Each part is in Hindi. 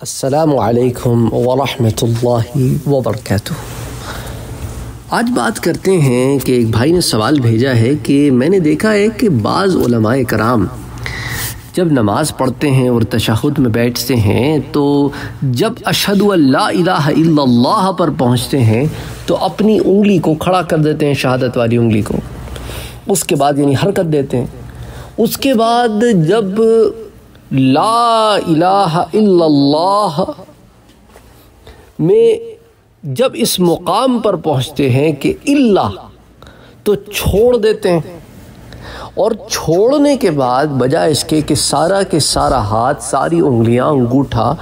असलकम वरहमतुल्लाहि वबरकatuh आज बात करते हैं कि एक भाई ने सवाल भेजा है कि मैंने देखा है कि बाज़ कराम जब नमाज़ पढ़ते हैं और तशहद में बैठते हैं तो जब अशहद इल्लल्लाह पर पहुँचते हैं तो अपनी उंगली को खड़ा कर देते हैं, शहादत वाली उंगली को। उसके बाद यानी हरकत देते हैं। उसके बाद जब ला इल्लल्लाह में जब इस मुकाम पर पहुँचते हैं कि इल्ला तो छोड़ देते हैं। और छोड़ने के बाद बजाय इसके कि सारा के सारा हाथ, सारी उंगलियाँ, अंगूठा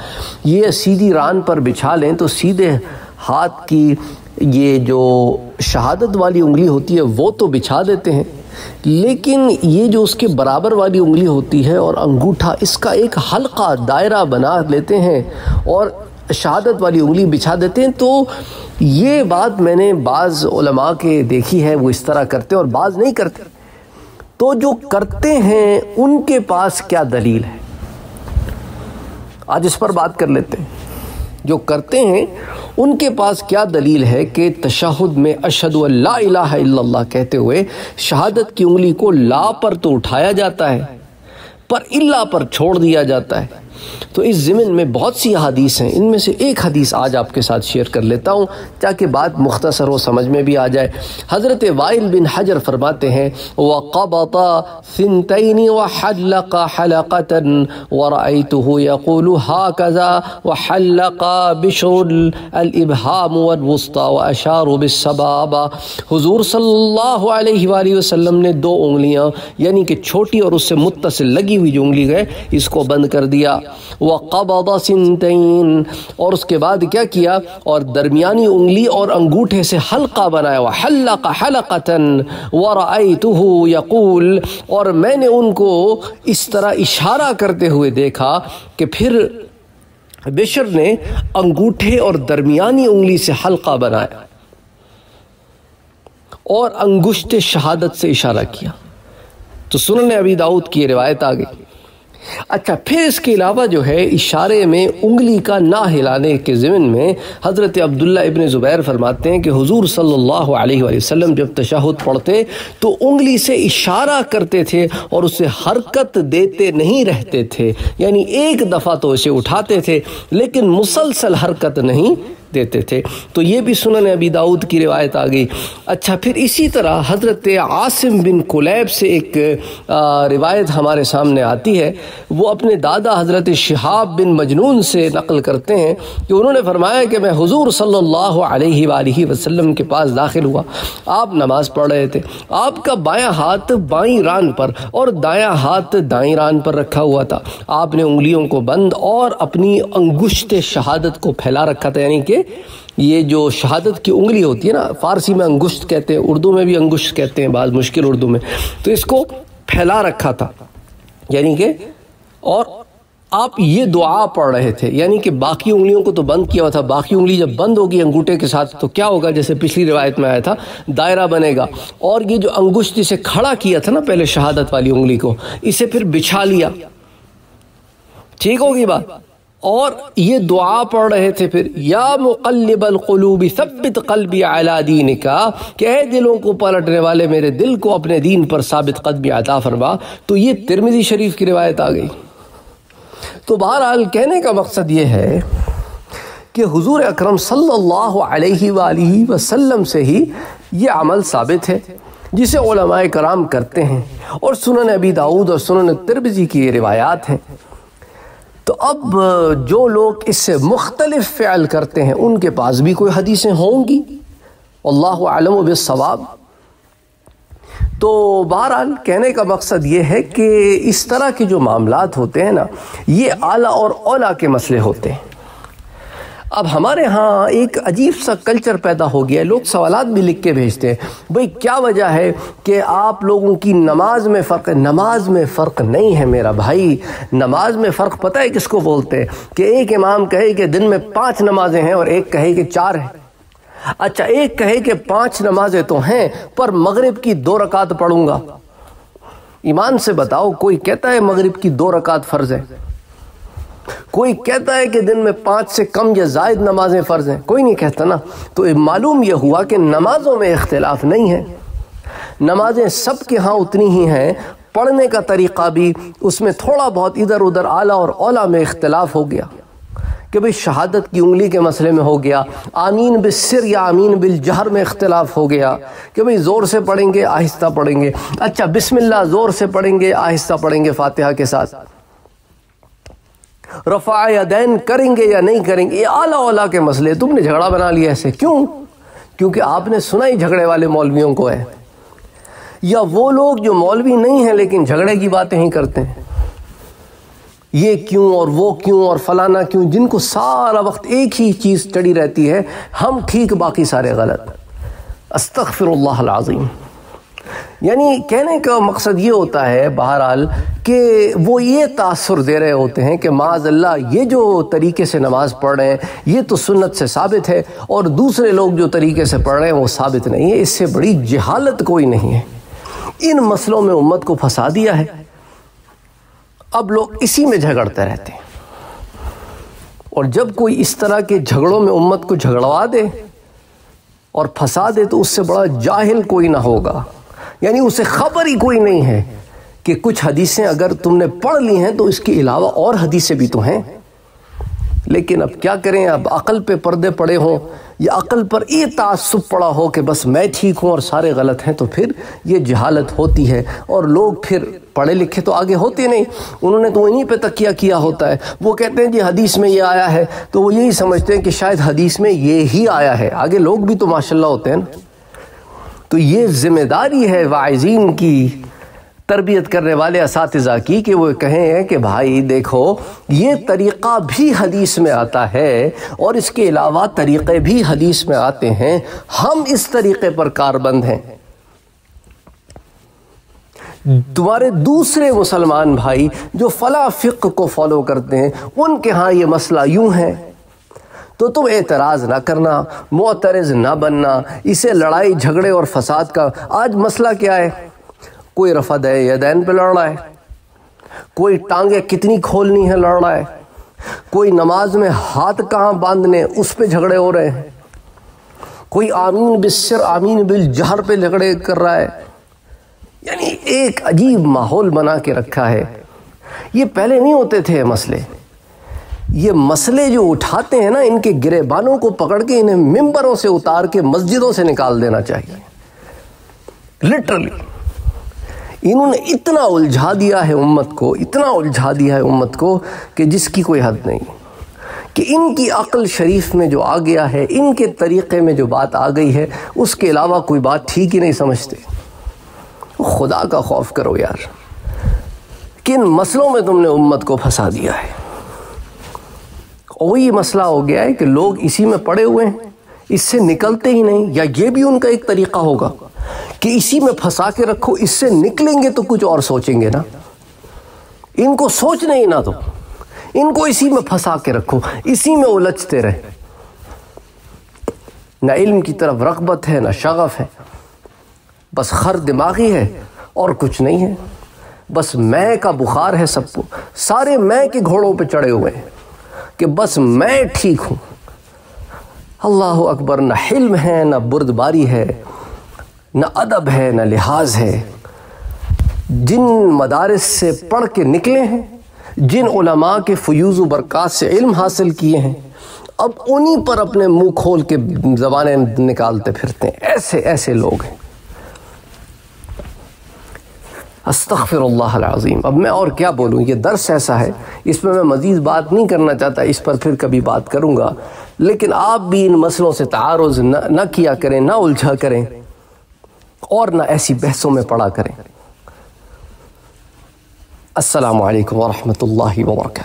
ये सीधी रान पर बिछा लें तो सीधे हाथ की ये जो शहादत वाली उंगली होती है, वो तो बिछा देते हैं। लेकिन ये जो उसके बराबर वाली उंगली होती है और अंगूठा, इसका एक हल्का दायरा बना लेते हैं और शहादत वाली उंगली बिछा देते हैं तो ये बात मैंने बाज़ के देखी है, वो इस तरह करते हैं और बाज़ नहीं करते। तो जो करते हैं, उनके पास क्या दलील है? आज इस पर बात कर लेते हैं। जो करते हैं, उनके पास क्या दलील है कि तशहद में अशद अल्लाह कहते हुए शहादत की उंगली को ला पर तो उठाया जाता है, पर इल्ला पर छोड़ दिया जाता है। तो इस ज़मीन में बहुत सी हदीस हैं। इनमें से एक हदीस आज आपके साथ शेयर कर लेता हूँ, ताकि बात मुख्तसर हो, समझ में भी आ जाए। हज़रत वाइल बिन हजर फरमाते हैं, व हल्का व हुजूर सल्लल्लाहु ने दो उंगलियाँ, यानी कि छोटी और उससे मुत्तसिल लगी हुई जो उंगली है, इसको बंद कर दिया। व सिंतैन। और उसके बाद क्या किया? और दरमियानी उंगली और अंगूठे से हल्का बनाया हुआ हल्का हलकतन वरअतहु यकूल। और मैंने उनको इस तरह इशारा करते हुए देखा कि फिर बिशर ने अंगूठे और दरमियानी उंगली से हल्का बनाया और अंगुश्त शहादत से इशारा किया। तो सुनने अभी दाऊद की रिवायत आ गई अच्छा फिर इसके अलावा जो है, इशारे में उंगली का ना हिलाने के ज़िमन में हज़रत अब्दुल्ला इबन ज़ुबैर फरमाते हैं कि हुजूर सल्लल्लाहु अलैहि वसल्लम जब तशहद पढ़ते तो उंगली से इशारा करते थे और उसे हरकत देते नहीं रहते थे। यानी एक दफ़ा तो उसे उठाते थे, लेकिन मुसलसल हरकत नहीं देते थे। तो ये भी सुनन अभी दाऊद की रिवायत आ गई। अच्छा फिर इसी तरह हज़रत आसिम बिन कुलैब से एक रिवायत हमारे सामने आती है। वो अपने दादा हज़रत शहाब बिन मजनून से नकल करते हैं कि उन्होंने फरमाया कि मैं हुजूर सल्लल्लाहु अलैहि वसल्लम के पास दाखिल हुआ। आप नमाज़ पढ़ रहे थे। आपका बायां हाथ बाई रान पर और दायां हाथ दाई रान पर रखा हुआ था। आपने उंगलियों को बंद और अपनी अंगुश्त शहादत को फैला रखा था, यानी कि ये जो शहादत की उंगली होती है ना, फ़ारसी में अंगुश्त कहते हैं, उर्दू में भी अंगुश्त कहते हैं बाद मुश्किल उर्दू में। तो इसको फैला रखा था, यानी कि, और आप ये दुआ पढ़ रहे थे, यानी कि बाकी उंगलियों को तो बंद किया हुआ था, बाकी उंगली जब बंद होगी अंगूठे के साथ तो क्या होगा, जैसे पिछली रिवायत में आया था, दायरा बनेगा। और ये जो अंगुश्त से खड़ा किया था ना, पहले शहादत वाली उंगली को, इसे फिर बिछा लिया। ठीक होगी बात? और ये दुआ पढ़ रहे थे फिर, या मुकल्लिबलूबी सबित कल्बी अला दीन का कह दिलों को पलटने वाले मेरे दिल को अपने दीन पर साबित कदमी अता फरमा। तो ये तिरमिजी शरीफ की रिवायत आ गई। तो बहरहाल कहने का मकसद ये है कि हुजूर अकरम सल्लल्लाहु अलैहि वसल्लम से ही ये अमल साबित है, जिसे कराम करते हैं। और सुनन अबी दाऊद और सुनन तिरमिजी की ये रिवायात हैं। तो अब जो लोग इससे मुख्तलिफ़ फ़्याल करते हैं, उनके पास भी कोई हदीसें होंगी। अल्लाह आलम बसवाब तो बहरहाल, कहने का मकसद ये है कि इस तरह के जो मामला होते हैं ना, ये आला और ओला के मसले होते हैं। अब हमारे यहाँ एक अजीब सा कल्चर पैदा हो गया है। लोग सवाल भी लिख के भेजते हैं। भाई, क्या वजह है कि आप लोगों की नमाज़ में फ़र्क, नमाज़ में फ़र्क नहीं है मेरा भाई? नमाज़ में फ़र्क पता है किसको बोलते हैं? कि एक इमाम कहे कि दिन में पाँच नमाजें हैं और एक कहे कि चार हैं। अच्छा एक कहे कि पाँच नमाजें तो हैं, पर मगरिब की दो रकात पढ़ूँगा। ईमान से बताओ, कोई कहता है मगरिब की दो रकात फ़र्ज़ है? कोई कहता है कि दिन में पाँच से कम या जायद नमाजें फ़र्ज़ हैं। कोई नहीं कहता ना। तो मालूम यह हुआ कि नमाज़ों में इख्तलाफ नहीं है। नमाजें सब के यहाँ उतनी ही हैं। पढ़ने का तरीक़ा भी उसमें थोड़ा बहुत इधर उधर आला और ओला में इख्तलाफ हो गया। कि भाई शहादत की उंगली के मसले में हो गया। आमीन बिल सिर या आमीन बिल जहर में इख्तलाफ हो गया। कि भाई ज़ोर से पढ़ेंगे, आहिस्ता पढ़ेंगे। अच्छा बिस्मिल्लाह, ज़ोर से पढ़ेंगे, आहिस्ता पढ़ेंगे फातिहा के साथ। रफ़ा या दैन करेंगे या नहीं करेंगे, ये आला ओला के मसले तुमने झगड़ा बना लिया ऐसे। क्यों? क्योंकि आपने सुना ही झगड़े वाले मौलवियों को है। या वो लोग जो मौलवी नहीं है, लेकिन झगड़े की बातें ही करते हैं। ये क्यों और वो क्यों और फलाना क्यों, जिनको सारा वक्त एक ही चीज़ चढ़ी रहती है, हम ठीक, बाकी सारे गलत। अस्तगफिरुल्लाह अज़ीम यानी कहने का मकसद ये होता है, बहरहाल, कि वो ये तासर दे रहे होते हैं कि माज अल्लाह ये जो तरीके से नमाज़ पढ़ रहे हैं, ये तो सुन्नत से साबित है, और दूसरे लोग जो तरीके से पढ़ रहे हैं, वो साबित नहीं है। इससे बड़ी जहालत कोई नहीं है। इन मसलों में उम्मत को फंसा दिया है। अब लोग इसी में झगड़ते रहते हैं। और जब कोई इस तरह के झगड़ों में उम्मत को झगड़वा दे और फंसा दे तो उससे बड़ा जाहिल कोई ना होगा। यानी उसे खबर ही कोई नहीं है कि कुछ हदीसें अगर तुमने पढ़ ली हैं तो इसके अलावा और हदीसें भी तो हैं। लेकिन अब क्या करें? अब अकल पे पर्दे पड़े हों या अकल पर ये तासुब पड़ा हो कि बस मैं ठीक हूँ और सारे गलत हैं तो फिर ये जहालत होती है और लोग फिर पढ़े लिखे तो आगे होते नहीं। उन्होंने तो इन्हीं पे तकिया किया होता है। वो कहते हैं जी, हदीस में ये आया है तो वो यही समझते हैं कि शायद हदीस में ये ही आया है। आगे लोग भी तो माशाल्लाह होते हैं ना। तो ये ज़िम्मेदारी है वाइजीन की तरबियत करने वाले इस की कि वो कहें कि भाई देखो, ये तरीक़ा भी हदीस में आता है और इसके अलावा तरीक़े भी हदीस में आते हैं। हम इस तरीक़े पर कारबंद हैं। तुम्हारे दूसरे मुसलमान भाई जो फला फ़िक को फॉलो करते हैं, उनके यहाँ ये मसला यूँ है। तो तुम एतराज़ ना करना मोतरज ना बनना, इसे लड़ाई, झगड़े और फसाद का आज मसला क्या है? कोई रफद है यदैन पे लड़ रहा है? कोई टांगे कितनी खोलनी है लड़ रहा है? कोई नमाज़ में हाथ कहाँ बांधने, उस पर झगड़े हो रहे हैं? कोई आमीन बिस्सर आमीन बिल जहर पे झगड़े कर रहा है? यानी एक अजीब माहौल बना के रखा है। ये पहले नहीं होते थे मसले। ये मसले जो उठाते हैं ना, इनके गिरेबानों को पकड़ के इन्हें मिंबरों से उतार के मस्जिदों से निकाल देना चाहिए। लिटरली इन्होंने इतना उलझा दिया है उम्मत को, इतना उलझा दिया है उम्मत को कि जिसकी कोई हद नहीं। कि इनकी अक्ल शरीफ में जो आ गया है, इनके तरीक़े में जो बात आ गई है, उसके अलावा कोई बात ठीक ही नहीं समझते। खुदा का खौफ करो यार। किन मसलों में तुमने उम्मत को फंसा दिया है? वही मसला हो गया है कि लोग इसी में पड़े हुए हैं। इससे निकलते ही नहीं। या ये भी उनका एक तरीका होगा कि इसी में फंसा के रखो, इससे निकलेंगे तो कुछ और सोचेंगे ना। इनको सोच नहीं ना तो इनको इसी में फंसा के रखो, इसी में उलझते रहे। ना इल्म की तरफ़ रगबत है, ना शगफ है। बस खर दिमागी है और कुछ नहीं है। बस मैं का बुखार है सबको सारे मैं के घोड़ों पे चढ़े हुए हैं। कि बस मैं ठीक हूँ। अल्लाह अकबर, न हिल्म है, न बुरदबारी है, न अदब है, न लिहाज है। जिन मदारस से पढ़ के निकले हैं, जिन उलमा के फ्यूज़ बरक़ात से इल्म हासिल किए हैं, अब उन्हीं पर अपने मुँह खोल के ज़बानें निकालते फिरते हैं। ऐसे ऐसे लोग हैं। अस्तफ़िरल्लाज़ीम अब मैं और क्या बोलूँ? ये दर्स ऐसा है। इस पर मैं मज़ीद बात नहीं करना चाहता इस पर फिर कभी बात करूँगा। लेकिन आप भी इन मसलों से तारज़ न, न किया करें ना उलझा करें और ना ऐसी बहसों में पड़ा करें। असलकम वरहमल वर्का